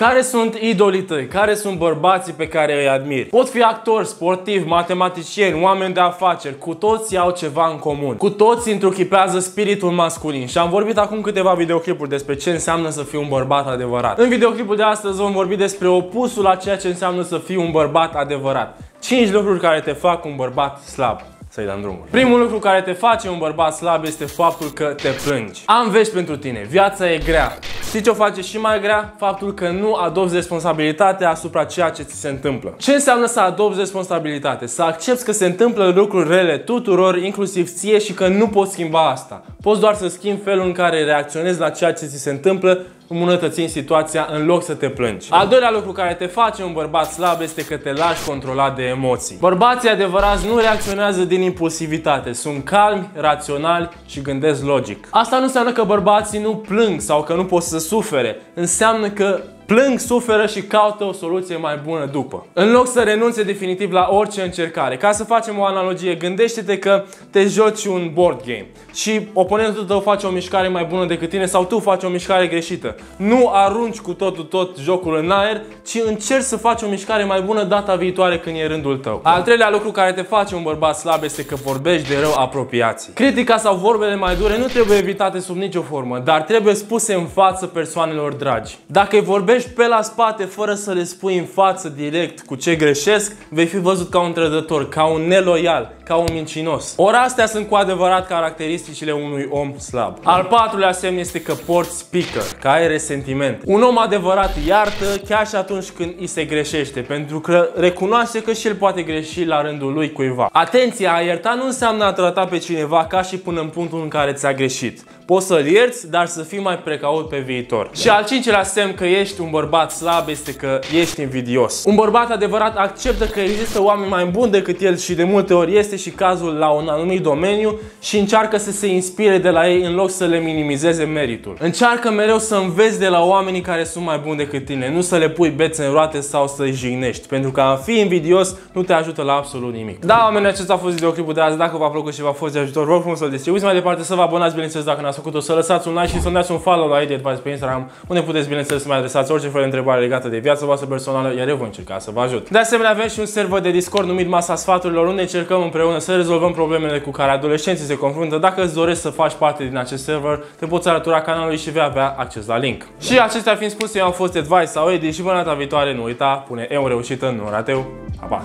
Care sunt idolii tăi? Care sunt bărbații pe care îi admiri? Pot fi actori, sportivi, matematicieni, oameni de afaceri. Cu toți au ceva în comun. Cu toți întruchipează spiritul masculin. Și am vorbit acum câteva videoclipuri despre ce înseamnă să fii un bărbat adevărat. În videoclipul de astăzi vom vorbi despre opusul la ceea ce înseamnă să fii un bărbat adevărat. 5 lucruri care te fac un bărbat slab să-i dăm drumul. Primul lucru care te face un bărbat slab este faptul că te plângi. Am vești pentru tine. Viața e grea. Știi ce o face și mai grea? Faptul că nu adopți responsabilitatea asupra ceea ce ți se întâmplă. Ce înseamnă să adopți responsabilitate? Să accepti că se întâmplă lucruri rele tuturor, inclusiv ție și că nu poți schimba asta. Poți doar să schimbi felul în care reacționezi la ceea ce ți se întâmplă îmbunătățind situația în loc să te plângi. Al doilea lucru care te face un bărbat slab este că te lași controlat de emoții. Bărbații adevărați nu reacționează din impulsivitate, sunt calmi, raționali și gândesc logic. Asta nu înseamnă că bărbații nu plâng sau că nu pot să sufere. Înseamnă că plâng, suferă și caută o soluție mai bună după. În loc să renunțe definitiv la orice încercare. Ca să facem o analogie, gândește-te că te joci un board game și oponentul tău face o mișcare mai bună decât tine sau tu faci o mișcare greșită. Nu arunci cu totul tot jocul în aer, ci încerci să faci o mișcare mai bună data viitoare când e rândul tău. Al treilea lucru care te face un bărbat slab este că vorbești de rău apropiații. Critica sau vorbele mai dure nu trebuie evitate sub nicio formă, dar trebuie spuse în față persoanelor dragi. Dacă îi vorbești vorbești pe la spate fără să le spui în față direct cu ce greșesc, vei fi văzut ca un trădător, ca un neloial, ca un mincinos. Ori astea sunt cu adevărat caracteristicile unui om slab. Al patrulea semn este că porți speaker, că ai resentiment. Un om adevărat iartă chiar și atunci când îi se greșește, pentru că recunoaște că și el poate greși la rândul lui cuiva. Atenția, a ierta nu înseamnă a trata pe cineva ca și până în punctul în care ți-a greșit. Poți să-l ierți, dar să fii mai precaut pe viitor. Și al cincilea semn că ești un bărbat slab este că ești invidios. Un bărbat adevărat acceptă că există oameni mai buni decât el și de multe ori este și cazul la un anumit domeniu și încearcă să se inspire de la ei în loc să le minimizeze meritul. Încearcă mereu să înveți de la oamenii care sunt mai buni decât tine, nu să le pui bețe în roate sau să-i jignești, pentru că a fi invidios nu te ajută la absolut nimic. Da, oameni, acesta a fost videoclipul de azi. Dacă v-a plăcut și v-a fost de ajutor, vă rog frumos să-l distribuiți mai departe, să vă abonați, bineînțeles, dacă n-ați făcut-o, să lăsați un like și să-mi dați un follow la ID Advice pe Instagram, unde puteți, bineînțeles, să mi adresați orice fel de întrebare legată de viața voastră personală, iar eu voi încerca să vă ajut. De asemenea, avem și un server de Discord numit Masa Sfaturilor, unde încercăm împreună să rezolvăm problemele cu care adolescenții se confruntă. Dacă îți dorești să faci parte din acest server, te poți alătura canalului și vei avea acces la link. Și acestea fiind spuse, eu am fost Advice sau Edi și până data viitoare, nu uita, pune eu reușită, în rateu. Pa, pa!